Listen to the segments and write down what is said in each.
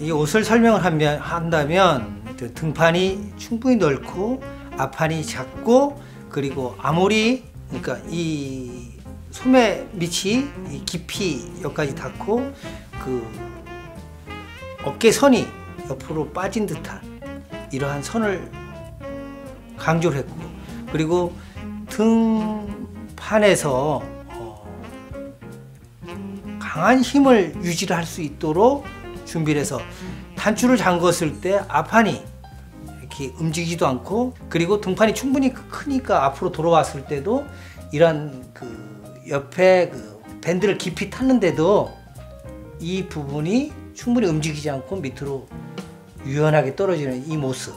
이 옷을 설명을 하면, 한다면 그 등판이 충분히 넓고 앞판이 작고 그리고 아무리 그러니까 이 소매 밑이 이 깊이 여기까지 닿고 그 어깨 선이 옆으로 빠진 듯한 이러한 선을 강조를 했고 그리고 등판에서 어, 강한 힘을 유지를 할 수 있도록 준비를 해서 단추를 잠궜을 때 앞판이 이렇게 움직이지도 않고 그리고 등판이 충분히 크니까 앞으로 돌아왔을 때도 이런 그 옆에 그 밴드를 깊이 탔는데도 이 부분이 충분히 움직이지 않고 밑으로 유연하게 떨어지는 이 모습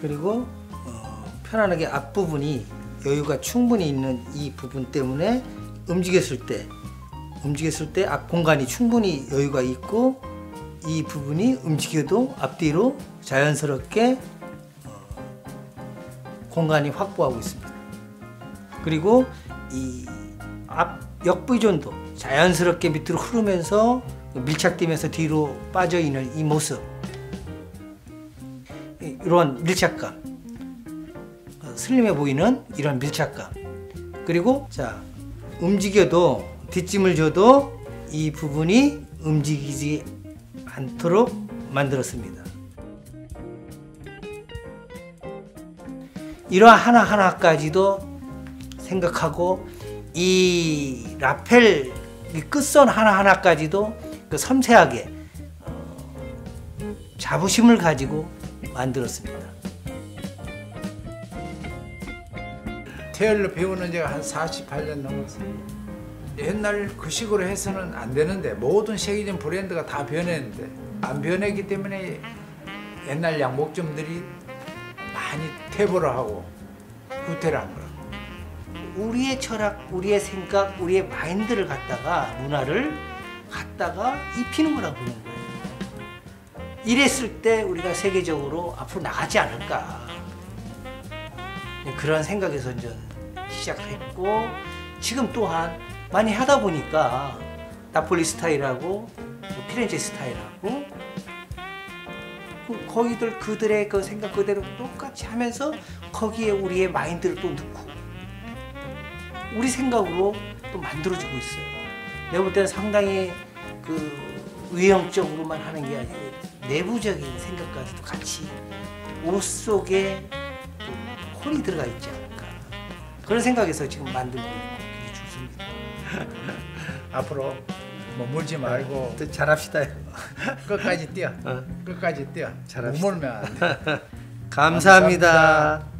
그리고 어, 편안하게 앞부분이 여유가 충분히 있는 이 부분 때문에 움직였을 때 움직였을 때 앞 공간이 충분히 여유가 있고 이 부분이 움직여도 앞뒤로 자연스럽게 어, 공간이 확보하고 있습니다. 그리고 이 앞 역부전도 자연스럽게 밑으로 흐르면서 밀착되면서 뒤로 빠져 있는 이 모습 이- 이런 밀착감 어, 슬림해 보이는 이런 밀착감 그리고 자 움직여도 뒷짐을 져도 이 부분이 움직이지 않도록 만들었습니다. 이러한 하나하나까지도 생각하고 이 라펠 이 끝선 하나하나까지도 그 섬세하게 어, 자부심을 가지고 만들었습니다. 테일러 배우는 지가 한 48년 넘었어요. 옛날 그 식으로 해서는 안 되는데 모든 세계적인 브랜드가 다 변했는데 안 변했기 때문에 옛날 양복점들이 많이 퇴보를 하고 후퇴를 한 거라. 우리의 철학, 우리의 생각, 우리의 마인드를 갖다가 문화를 갖다가 입히는 거라고 보는 거예요. 이랬을 때 우리가 세계적으로 앞으로 나가지 않을까. 그런 생각에서 이제 시작했고 지금 또한 많이 하다 보니까 나폴리 스타일하고 뭐 피렌체 스타일하고 그 거기들 그들의 그 생각 그대로 똑같이 하면서 거기에 우리의 마인드를 또 넣고 우리 생각으로 또 만들어지고 있어요. 내가 볼 때는 상당히 그 외형적으로만 하는 게 아니고 내부적인 생각까지도 같이 옷 속에 또 혼이 들어가 않을까 그런 생각에서 지금 만들고 좋습니다. 앞으로 머물지 말고 또 잘합시다. 끝까지 뛰어. 어. 끝까지 뛰어. 잘합시다. 안 돼. 감사합니다. 감사합니다.